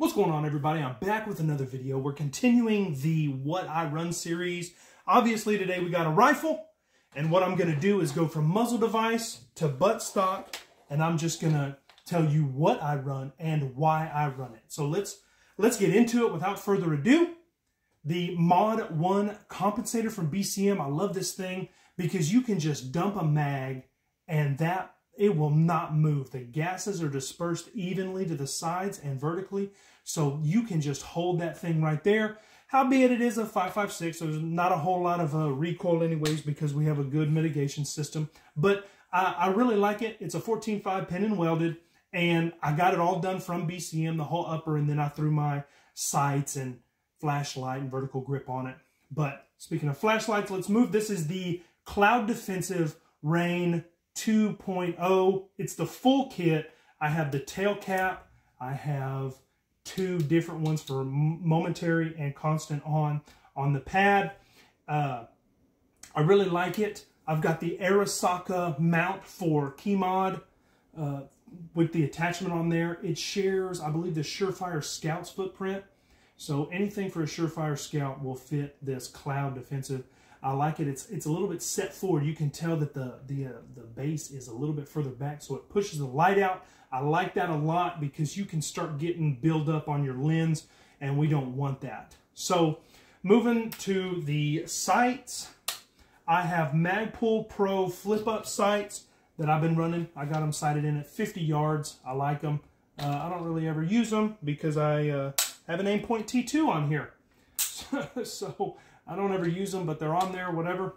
What's going on everybody? I'm back with another video. We're continuing the What I Run series. Obviously today we got a rifle and what I'm going to do is go from muzzle device to butt stock and I'm just going to tell you what I run and why I run it. So let's let's get into it without further ado. The Mod 1 compensator from BCM. I love this thing because you can just dump a mag and that it will not move. The gases are dispersed evenly to the sides and vertically, so you can just hold that thing right there. Howbeit it is a 5.56, so there's not a whole lot of uh, recoil anyways because we have a good mitigation system. But I, I really like it. It's a 14.5 pin and welded, and I got it all done from BCM, the whole upper, and then I threw my sights and flashlight and vertical grip on it. But speaking of flashlights, let's move. This is the Cloud Defensive REIN 2.0. It's the full kit. I have the tail cap. I have two different ones for momentary and constant on on the pad. Uh, I really like it. I've got the Arisaka mount for Keymod uh, with the attachment on there. It shares, I believe, the Surefire Scout's footprint. So anything for a Surefire Scout will fit this Cloud Defensive I like it. It's it's a little bit set forward. You can tell that the the uh, the base is a little bit further back, so it pushes the light out. I like that a lot because you can start getting build up on your lens, and we don't want that. So moving to the sights, I have Magpul Pro flip up sights that I've been running. I got them sighted in at 50 yards. I like them. Uh, I don't really ever use them because I uh, have an Aimpoint T2 on here. so I don't ever use them, but they're on there, whatever.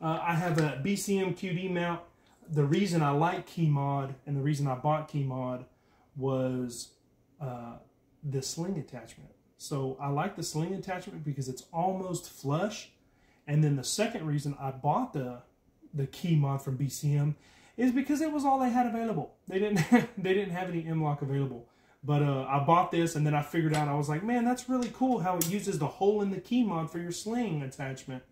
Uh, I have a BCM QD mount. The reason I like Keymod and the reason I bought Keymod was uh, the sling attachment. So I like the sling attachment because it's almost flush. And then the second reason I bought the the Keymod from BCM is because it was all they had available. They didn't they didn't have any M-LOK available. But uh, I bought this and then I figured out, I was like, man, that's really cool how it uses the hole in the key mod for your sling attachment.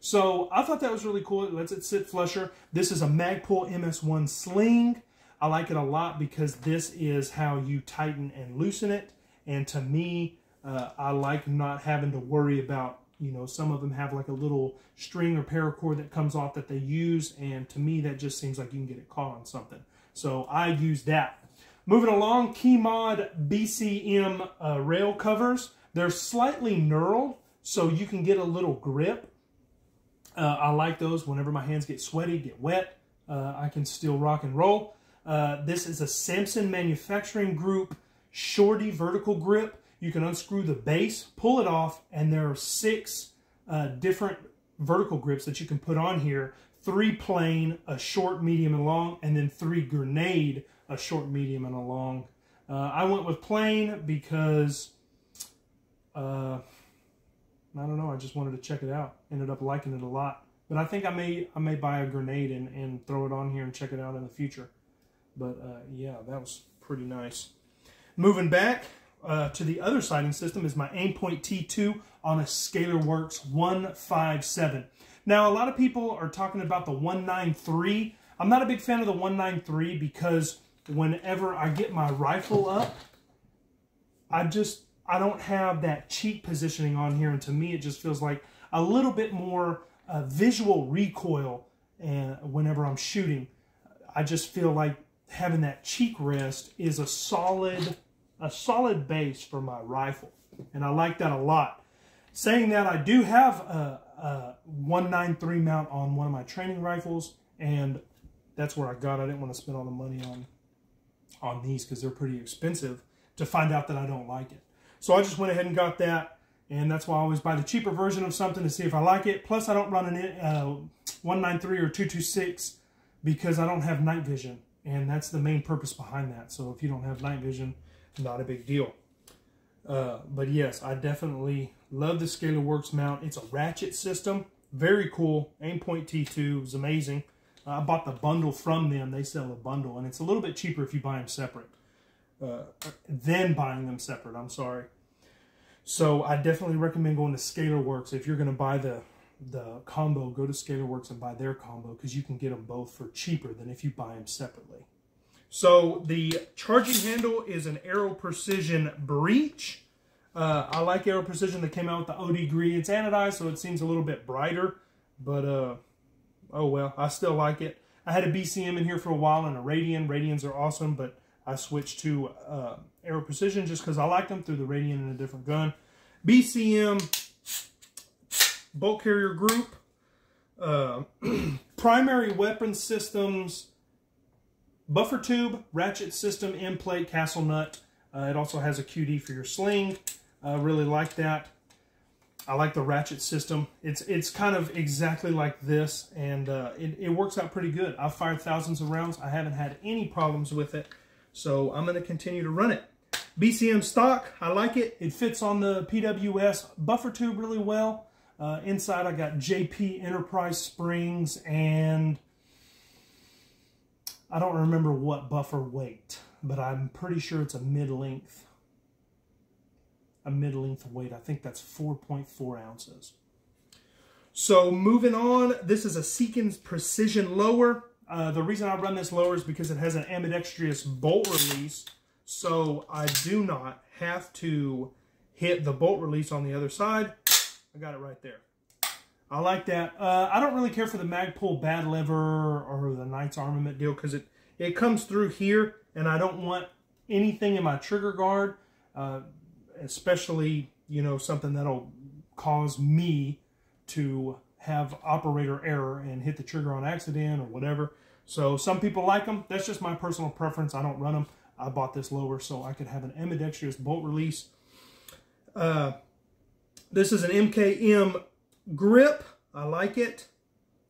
So I thought that was really cool. It lets it sit flusher. This is a Magpul MS1 sling. I like it a lot because this is how you tighten and loosen it. And to me, uh, I like not having to worry about, you know, some of them have like a little string or paracord that comes off that they use. And to me, that just seems like you can get it caught on something. So I use that Moving along, Keymod BCM uh, rail covers. They're slightly knurled, so you can get a little grip. Uh, I like those whenever my hands get sweaty, get wet. Uh, I can still rock and roll. Uh, this is a Samson Manufacturing Group Shorty vertical grip. You can unscrew the base, pull it off, and there are six uh, different vertical grips that you can put on here. Three plain, a short, medium, and long, and then three grenade a short, medium, and a long. Uh, I went with plain because, uh, I don't know, I just wanted to check it out. Ended up liking it a lot. But I think I may I may buy a grenade and, and throw it on here and check it out in the future. But uh, yeah, that was pretty nice. Moving back uh, to the other sighting system is my Aimpoint T2 on a ScalarWorks 157. Now, a lot of people are talking about the 193. I'm not a big fan of the 193 because whenever I get my rifle up, I just, I don't have that cheek positioning on here. And to me, it just feels like a little bit more uh, visual recoil and whenever I'm shooting. I just feel like having that cheek rest is a solid, a solid base for my rifle. And I like that a lot. Saying that, I do have a, a 193 mount on one of my training rifles, and that's where I got. I didn't want to spend all the money on on these because they're pretty expensive to find out that I don't like it. So I just went ahead and got that. And that's why I always buy the cheaper version of something to see if I like it. Plus, I don't run an uh, 193 or 226 because I don't have night vision. And that's the main purpose behind that. So if you don't have night vision, not a big deal. Uh, but yes, I definitely love the ScalarWorks mount. It's a ratchet system. Very cool. Aimpoint T2 is amazing. I bought the bundle from them. They sell a bundle, and it's a little bit cheaper if you buy them separate. Uh, than buying them separate, I'm sorry. So I definitely recommend going to ScalarWorks. If you're going to buy the, the combo, go to ScalarWorks and buy their combo because you can get them both for cheaper than if you buy them separately. So the charging handle is an Aero Precision Breach. Uh, I like Aero Precision. They came out with the OD green. It's anodized, so it seems a little bit brighter. But, uh, oh well, I still like it. I had a BCM in here for a while and a Radian. Radians are awesome, but I switched to uh, Aero Precision just because I like them threw the Radian in a different gun. BCM bolt carrier group. Uh, primary weapon systems buffer tube, ratchet system, end plate, castle nut. Uh, it also has a QD for your sling. I really like that. I like the ratchet system. It's it's kind of exactly like this, and uh, it, it works out pretty good. I've fired thousands of rounds. I haven't had any problems with it, so I'm going to continue to run it. BCM stock, I like it. It fits on the PWS buffer tube really well. Uh, inside I got JP Enterprise springs and I don't remember what buffer weight, but I'm pretty sure it's a mid-length. A mid-length weight. I think that's 4.4 ounces. So moving on, this is a Seekins Precision Lower. Uh, the reason I run this lower is because it has an ambidextrous bolt release, so I do not have to hit the bolt release on the other side. I got it right there. I like that. Uh, I don't really care for the Magpul bad lever or the Knights Armament deal because it, it comes through here and I don't want anything in my trigger guard, uh, especially, you know, something that'll cause me to have operator error and hit the trigger on accident or whatever. So some people like them. That's just my personal preference. I don't run them. I bought this lower so I could have an ambidextrous bolt release. Uh, this is an MKM grip. I like it.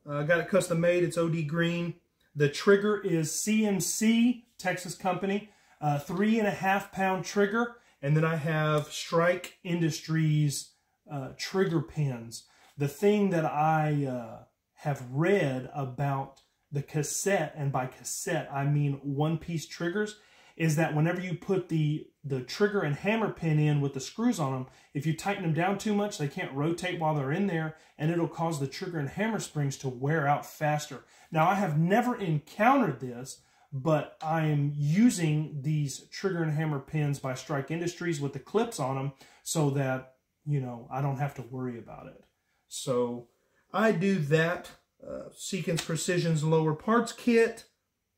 I uh, got it custom made. It's OD green. The trigger is CMC, Texas company. Uh, three and a half pound trigger. And then I have Strike Industries uh, trigger pins. The thing that I uh, have read about the cassette, and by cassette I mean one-piece triggers, is that whenever you put the, the trigger and hammer pin in with the screws on them, if you tighten them down too much, they can't rotate while they're in there, and it'll cause the trigger and hammer springs to wear out faster. Now, I have never encountered this, but I am using these trigger and hammer pins by Strike Industries with the clips on them so that, you know, I don't have to worry about it. So I do that. Uh, Seekins Precision's lower parts kit.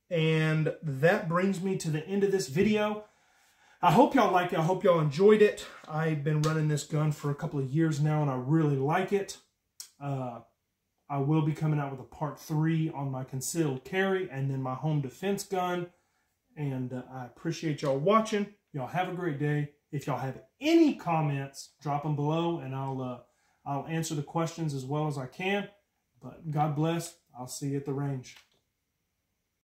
And that brings me to the end of this video. I hope y'all like it. I hope y'all enjoyed it. I've been running this gun for a couple of years now, and I really like it. Uh, I will be coming out with a part three on my concealed carry and then my home defense gun. And uh, I appreciate y'all watching. Y'all have a great day. If y'all have any comments, drop them below, and I'll uh, I'll answer the questions as well as I can. But God bless. I'll see you at the range.